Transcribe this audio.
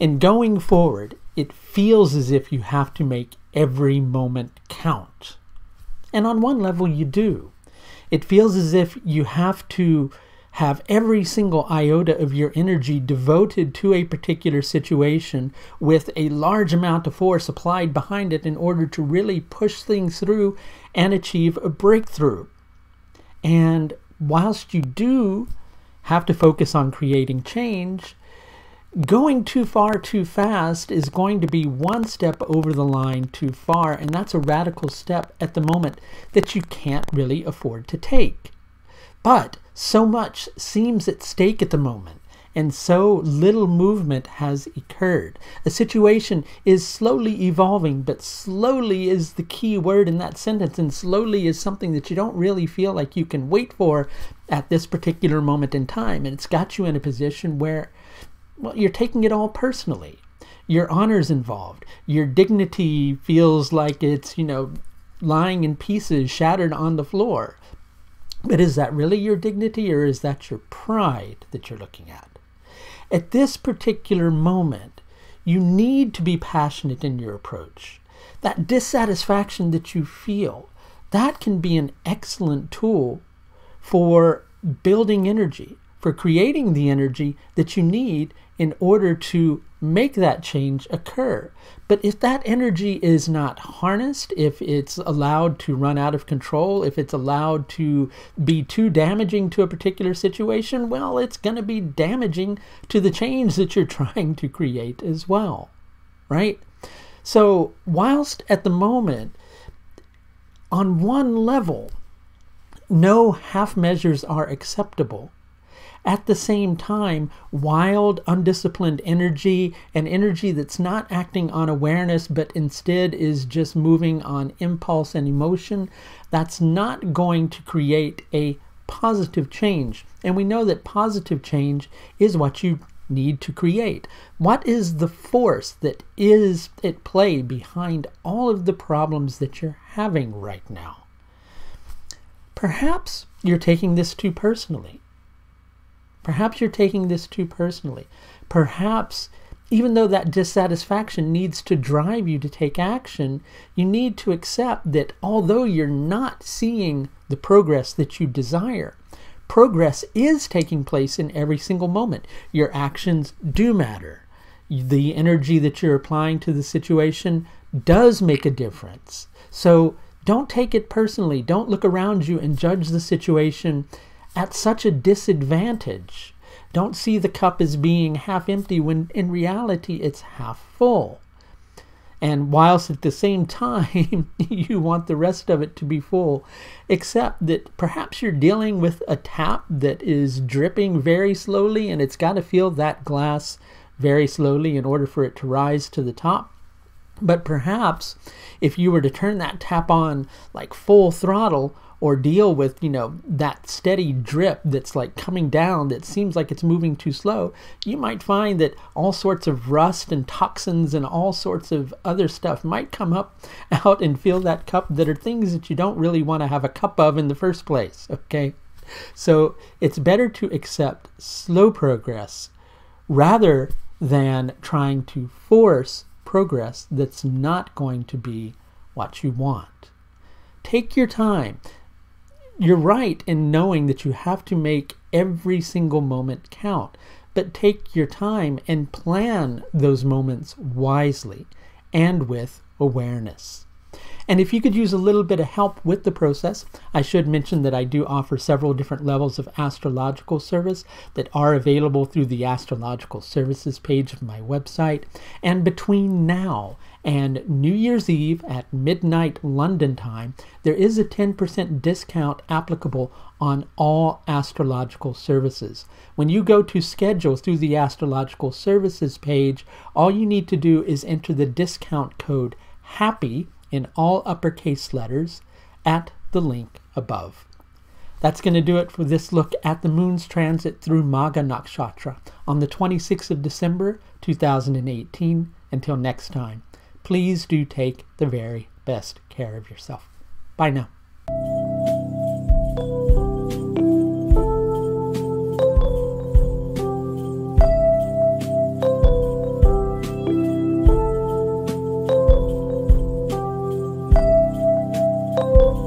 And going forward, it feels as if you have to make every moment count. And on one level, you do. It feels as if you have to have every single iota of your energy devoted to a particular situation with a large amount of force applied behind it in order to really push things through and achieve a breakthrough. And whilst you do have to focus on creating change, going too far too fast is going to be one step over the line too far, and that's a radical step at the moment that you can't really afford to take. But so much seems at stake at the moment, and so little movement has occurred. A situation is slowly evolving, but slowly is the key word in that sentence, and slowly is something that you don't really feel like you can wait for at this particular moment in time. And it's got you in a position where, well, you're taking it all personally. Your honor's involved. Your dignity feels like it's, you know, lying in pieces, shattered on the floor. But is that really your dignity or is that your pride that you're looking at? At this particular moment, you need to be passionate in your approach. That dissatisfaction that you feel, that can be an excellent tool for building energy, for creating the energy that you need in order to make that change occur. But if that energy is not harnessed, if it's allowed to run out of control, if it's allowed to be too damaging to a particular situation, well, it's going to be damaging to the change that you're trying to create as well, right? So, whilst at the moment, on one level, no half measures are acceptable at the same time, wild, undisciplined energy, an energy that's not acting on awareness but instead is just moving on impulse and emotion, that's not going to create a positive change. And we know that positive change is what you need to create. What is the force that is at play behind all of the problems that you're having right now? Perhaps you're taking this too personally. Perhaps you're taking this too personally. Perhaps, even though that dissatisfaction needs to drive you to take action, you need to accept that although you're not seeing the progress that you desire, progress is taking place in every single moment. Your actions do matter. The energy that you're applying to the situation does make a difference. So don't take it personally. Don't look around you and judge the situation at such a disadvantage. Don't see the cup as being half empty when in reality it's half full. And whilst at the same time you want the rest of it to be full, except that perhaps you're dealing with a tap that is dripping very slowly and it's got to fill that glass very slowly in order for it to rise to the top. But perhaps if you were to turn that tap on like full throttle, or deal with, you know, that steady drip that's like coming down that seems like it's moving too slow, you might find that all sorts of rust and toxins and all sorts of other stuff might come up out and fill that cup that are things that you don't really want to have a cup of in the first place, okay? So it's better to accept slow progress rather than trying to force progress that's not going to be what you want. Take your time you're right in knowing that you have to make every single moment count, but take your time and plan those moments wisely and with awareness. And if you could use a little bit of help with the process, I should mention that I do offer several different levels of astrological service that are available through the astrological services page of my website. And between now and New Year's Eve at midnight London time, there is a 10% discount applicable on all astrological services. When you go to schedule through the astrological services page, all you need to do is enter the discount code HAPPY in all uppercase letters at the link above. That's going to do it for this look at the moon's transit through Magha Nakshatra on the 26th of December 2018. Until next time, please do take the very best care of yourself. Bye now. You.